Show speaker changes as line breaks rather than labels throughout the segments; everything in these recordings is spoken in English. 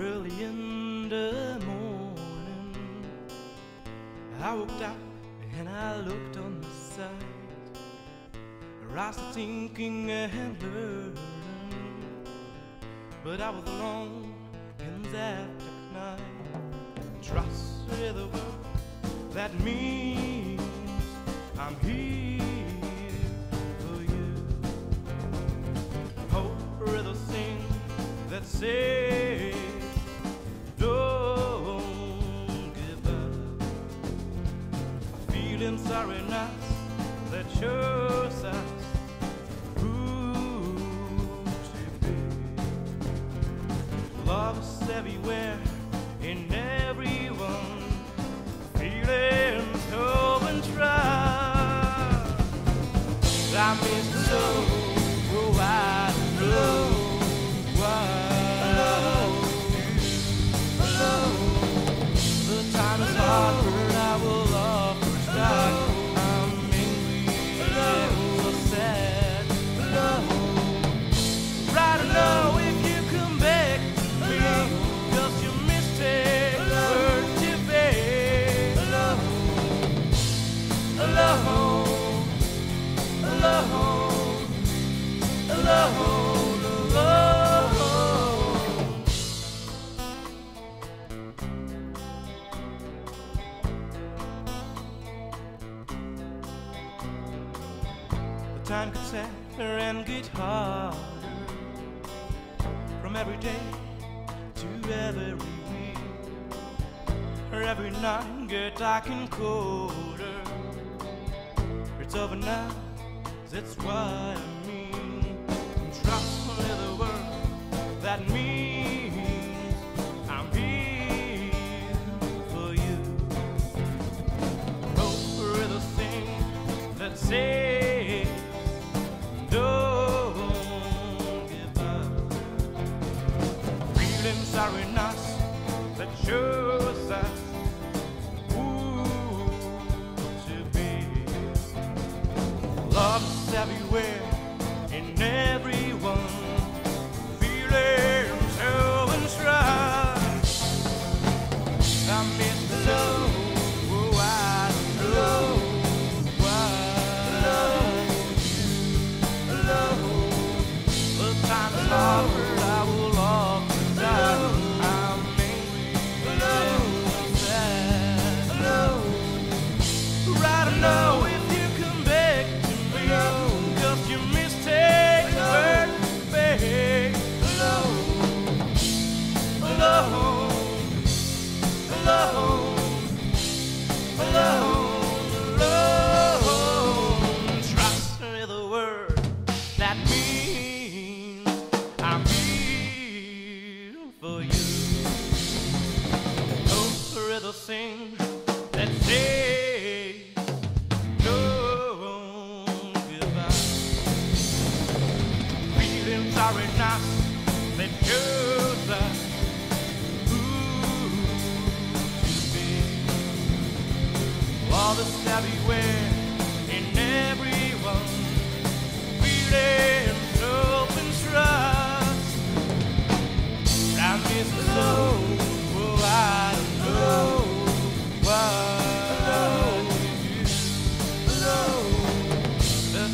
early in the morning. I woke up and I looked on the side. I was thinking and learning, but I was alone in that dark night. Trust is the word that means I'm here for you. Hope the thing that says Feeling sorriness that shows us who to be. Love is everywhere in everyone. Feelings hope and trust. I miss so oh, time gets sadder and get harder from every day to every week. Or every night get dark and colder. It's over now, that's why I mean. Trust me, the word that means Love is everywhere in everyone. Feelings so and. I miss the love. The that says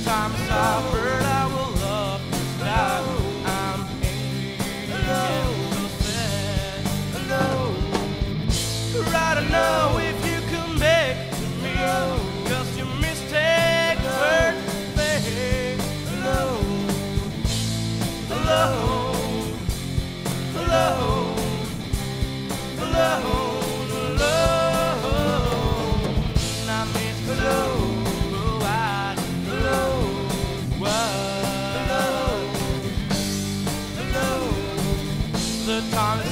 Hard, I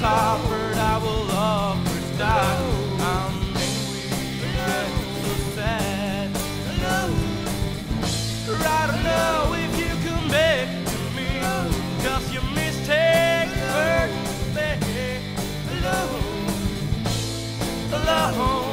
offered, I will offer die. I'm angry and so sad. I don't know if you come back to me, cause your mistakes hurt me. Alone. Alone.